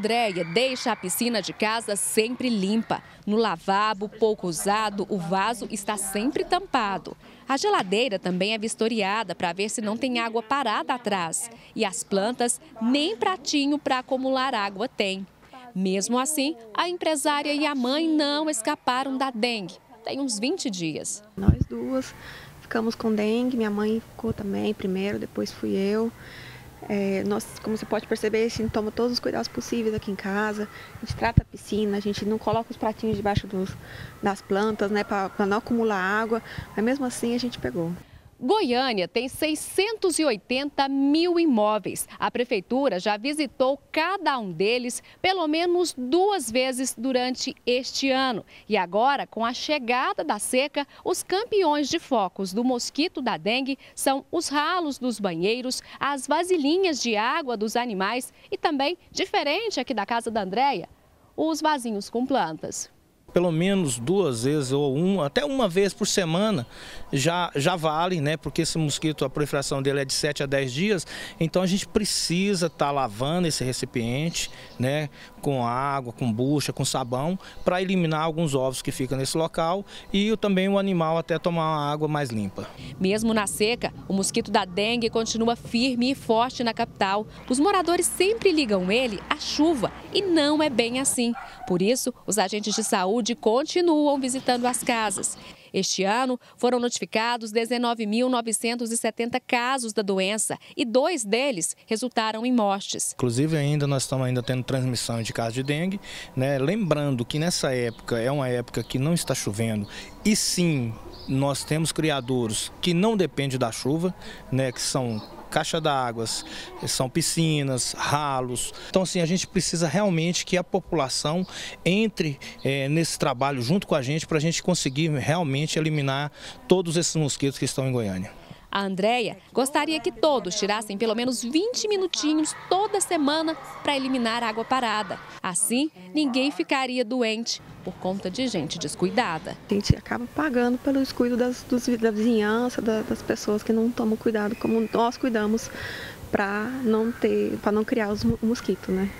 Andréia deixa a piscina de casa sempre limpa. No lavabo, pouco usado, o vaso está sempre tampado. A geladeira também é vistoriada para ver se não tem água parada atrás. E as plantas nem pratinho para acumular água têm. Mesmo assim, a empresária e a mãe não escaparam da dengue. Tem uns 20 dias. Nós duas ficamos com dengue, minha mãe ficou também primeiro, depois fui eu. É, nós, como você pode perceber, a gente toma todos os cuidados possíveis aqui em casa. A gente trata a piscina, a gente não coloca os pratinhos debaixo dos, das plantas, né, para não acumular água. Mas mesmo assim a gente pegou. Goiânia tem 680 mil imóveis. A prefeitura já visitou cada um deles pelo menos duas vezes durante este ano. E agora, com a chegada da seca, os campeões de focos do mosquito da dengue são os ralos dos banheiros, as vasilhinhas de água dos animais e também, diferente aqui da casa da Andréia, os vasinhos com plantas pelo menos duas vezes ou um, até uma vez por semana já, já vale, né? Porque esse mosquito, a proliferação dele é de 7 a 10 dias, então a gente precisa estar tá lavando esse recipiente, né? Com água, com bucha, com sabão, para eliminar alguns ovos que ficam nesse local e também o animal até tomar uma água mais limpa. Mesmo na seca, o mosquito da dengue continua firme e forte na capital. Os moradores sempre ligam ele à chuva e não é bem assim. Por isso, os agentes de saúde saúde continuam visitando as casas. Este ano foram notificados 19.970 casos da doença e dois deles resultaram em mortes. Inclusive ainda nós estamos ainda tendo transmissão de casos de dengue, né? Lembrando que nessa época é uma época que não está chovendo e sim nós temos criadouros que não dependem da chuva, né? Que são caixa d'água, são piscinas, ralos. Então, assim, a gente precisa realmente que a população entre é, nesse trabalho junto com a gente para a gente conseguir realmente eliminar todos esses mosquitos que estão em Goiânia. A Andrea gostaria que todos tirassem pelo menos 20 minutinhos toda semana para eliminar água parada. Assim, ninguém ficaria doente por conta de gente descuidada. A gente acaba pagando pelo descuido das, dos, da vizinhança, das pessoas que não tomam cuidado como nós cuidamos para não ter, para não criar os mosquitos, né?